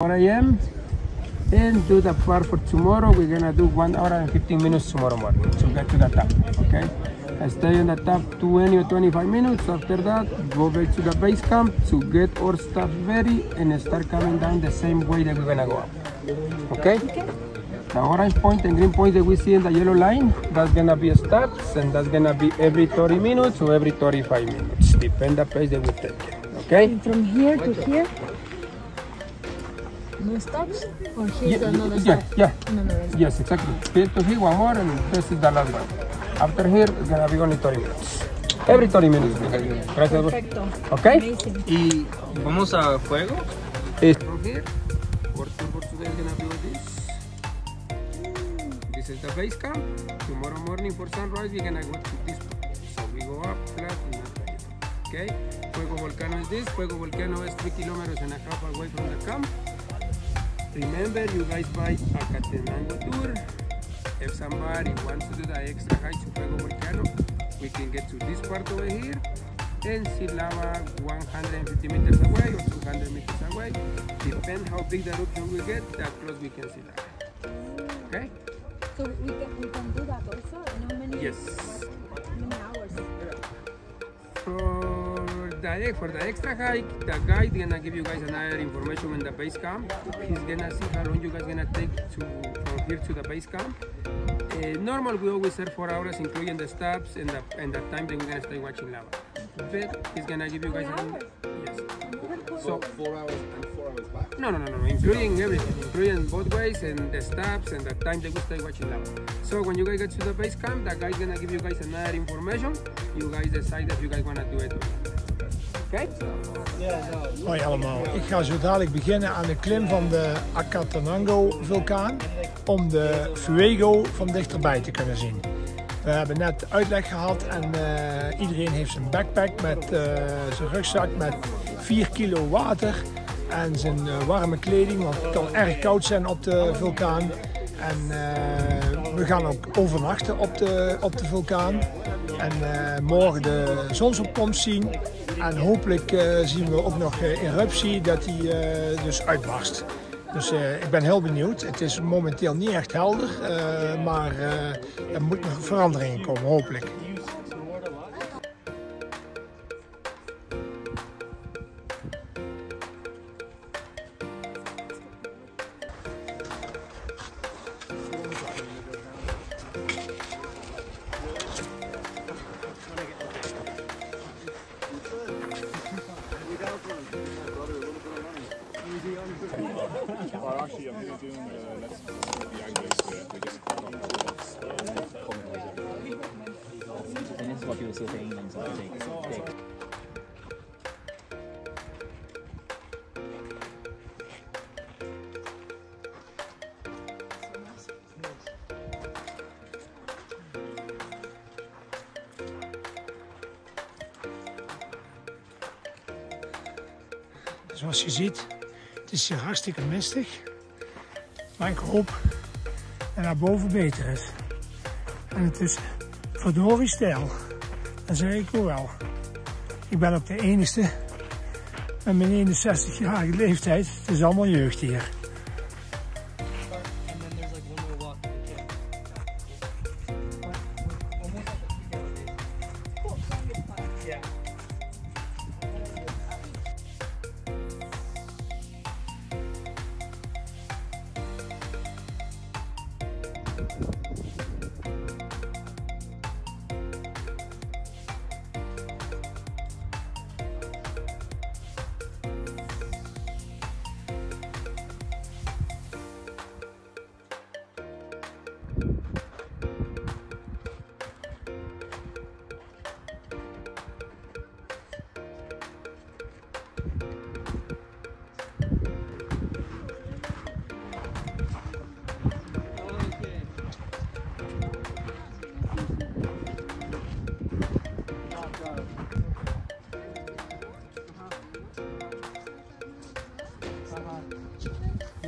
4 a.m. and do the part for tomorrow. We're gonna do one hour and 15 minutes tomorrow morning to get to the top. Okay. I stay on the top 20 or 25 minutes. After that, go back to the base camp to get our stuff ready and start coming down the same way that we're gonna go up. Okay? The orange point and green point that we see in the yellow line, that's gonna be stops and that's gonna be every 30 minutes or every 35 minutes, depend the pace that we take. Okay? From here to here? No stops? Or here's Yeah, another yeah, stop? yeah. No, no, no. Yes, exactly. Here to here, one more, and this is the last one. After here, it's gonna be only 30 minutes. Every 30 minutes. Gracias. Perfecto. Okay? Amazing. Y vamos a fuego. Like this. This is the base camp. Tomorrow morning for sunrise, we're gonna go to this point. So we go up, flat, and up. Okay? Fuego Volcano is this. Fuego Volcano is 3 kilometers and a half away from the camp. Remember, you guys buy a Catenango tour. If somebody wants to do the extra high to Fuego Volcano, we can get to this part over here and see lava 150 meters away or 200 meters away. Depend how big the eruption we get, that close we can see lava. Okay? So we can, we can do that also? And how many, Yes. For the for the extra hike, the guide gonna give you guys another information in the base camp. He's gonna see how long you guys gonna take to from here to the base camp. Uh, normal we always serve four hours, including the stops and the and the time that we're gonna stay watching lava. But he's gonna give you guys an, yes. So Four hours and hours back. no, no, no, no, including everything, including both ways and the stops and the time that we stay watching lava. So when you guys get to the base camp, that guy's gonna give you guys another information. You guys decide if you guys wanna do it. not. Okay? Hoi allemaal. Ik ga zo dadelijk beginnen aan de klim van de Acatenango vulkaan om de Fuego van dichterbij te kunnen zien. We hebben net uitleg gehad en eh, iedereen heeft zijn backpack met eh, zijn rugzak met 4 kilo water en zijn eh, warme kleding, want het kan erg koud zijn op de vulkaan. En eh, we gaan ook overnachten op de, op de vulkaan. En eh, morgen de zonsopkomst zien. En hopelijk zien we ook nog eruptie dat die dus uitbarst. Dus ik ben heel benieuwd. Het is momenteel niet echt helder, maar er moet nog verandering komen, hopelijk. Actually, I'm going to do let's the anglers. We just come on And this is what people still think England's like big, big. Zoals je ziet, het is hier hartstikke mistig. Maar ik dat naar boven beter is. En het is verdorie stijl. Dat zeg ik wel. Ik ben ook de enige met mijn 61-jarige leeftijd. Het is allemaal jeugd hier.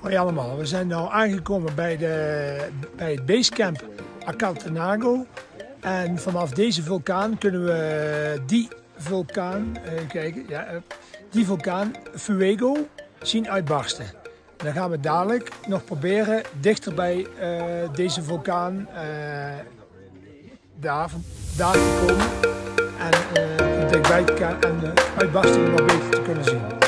Hoi allemaal, we zijn nu aangekomen bij, de, bij het basecamp Acatenago. En vanaf deze vulkaan kunnen we die vulkaan, kijken, ja, eh, die vulkaan Fuego zien uitbarsten. En dan gaan we dadelijk nog proberen dichter bij eh, deze vulkaan eh, daar, daar te komen. En uh, en de uitbarsting nog beter te kunnen zien.